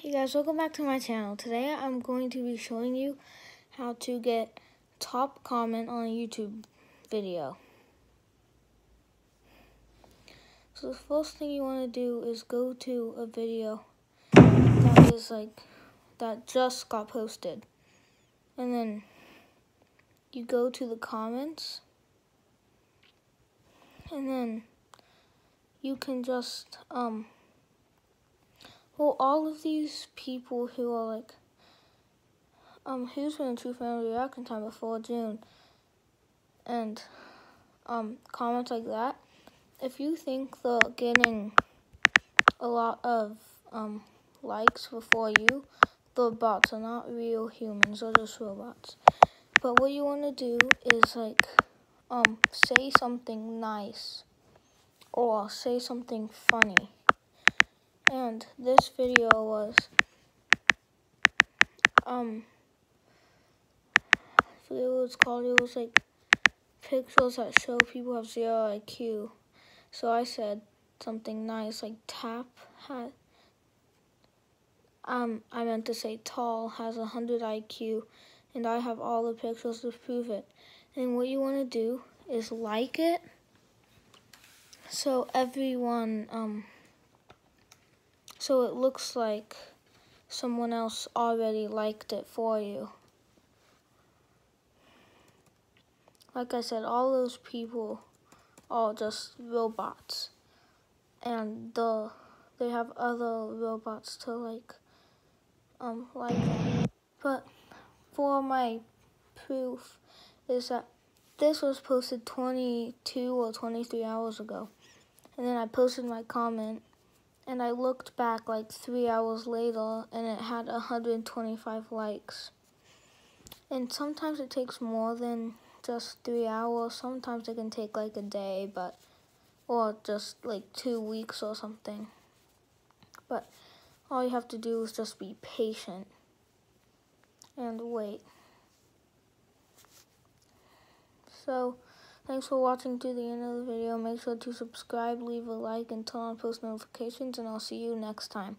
Hey guys, welcome back to my channel. Today I'm going to be showing you how to get top comment on a YouTube video. So the first thing you want to do is go to a video that is like, that just got posted. And then you go to the comments. And then you can just, um, well, all of these people who are like, um, who's been a true of reaction time before June, and um, comments like that. If you think they're getting a lot of um likes before you, the bots are not real humans; they're just robots. But what you want to do is like, um, say something nice, or say something funny and this video was um I forget what it's called. It was like pixels that show people have zero IQ. So I said something nice like tap had um I meant to say tall has a hundred IQ and I have all the pixels to prove it. And what you want to do is like it so everyone um so it looks like someone else already liked it for you. Like I said, all those people are just robots. And the they have other robots to like um like. But for my proof is that this was posted 22 or 23 hours ago. And then I posted my comment and I looked back like three hours later and it had 125 likes. And sometimes it takes more than just three hours. Sometimes it can take like a day, but or just like two weeks or something. But all you have to do is just be patient and wait. So Thanks for watching to the end of the video. Make sure to subscribe, leave a like, and turn on post notifications, and I'll see you next time.